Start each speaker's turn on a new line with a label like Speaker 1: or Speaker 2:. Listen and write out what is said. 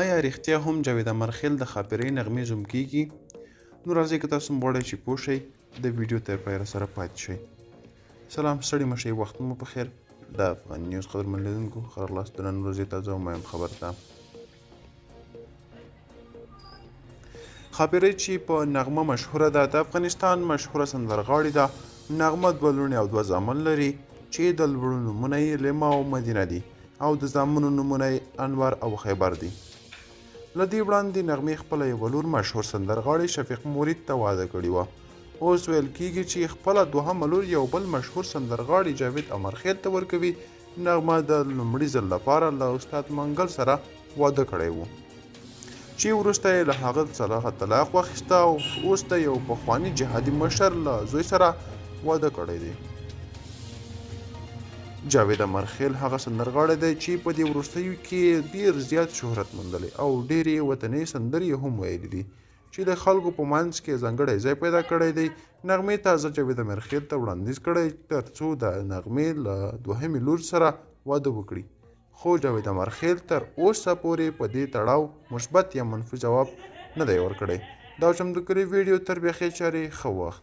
Speaker 1: ایا رښتیا هم جاوید امرخیل د ښاپیرۍ نغمې زوم کیږي؟ نو راځئ که تاسو هم غواړئ چې پوه شئ د ویډیو تر پایله سره پاتې شئ. سلام ستړي مه شئ وخت مو په خیر د افغان نیوز قدرمن لیدونکو ښه راغلاست د نن ورځې تازه او مهم خبر ته ښاپیرۍ چې په نغمه مشهوره ده د افغانستان مشهوره سندرغاړې ده نغمه دوه لوڼې او دوه زامن لري چې د لوړو نومونه یې لما او مدینه دي او د زامنو نومونه یې انور او خیبر دي. له دې وړاندې نغمې خپله یوه لور مشهور سندرغاړي شفیق مرید ته واده کړې وه. اوس ویل کیږي چې خپله دوهمه لور یو بل مشهور سندرغاړي جاوید امرخیل ته ورکوي. نغمه د لومړي ځل لپاره له استاد منګل سره واده کړی و. چي وروسته يې له هغه څلخه طلاق واخيسته او اوس د يو پخواني جهادي مشر له زوی سره واده کړی دی. جاوید امرخېل هغه سندرغاړی دی چي په دې وروستيو کي ډېر زيات شهرت موندلی او ډېري وطني سندري يې هم ويلي دي چي د خلګو په منځ کي ځانګړی ځای پيدا کړی دی. نغمې تازه جاوید امرخېل ته وړانديز کړی ترڅو د نغمې له دوهمي لور سره واده وکړي. خو جاوید امرخېل تر اوسه پورې په دې تړاو مثبت یا منفي ځواب نه دی ورکړی. دا چمتو کړې ویډیو تر بیاخې چارې ښه وخت.